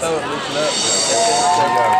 throw it, loosen up.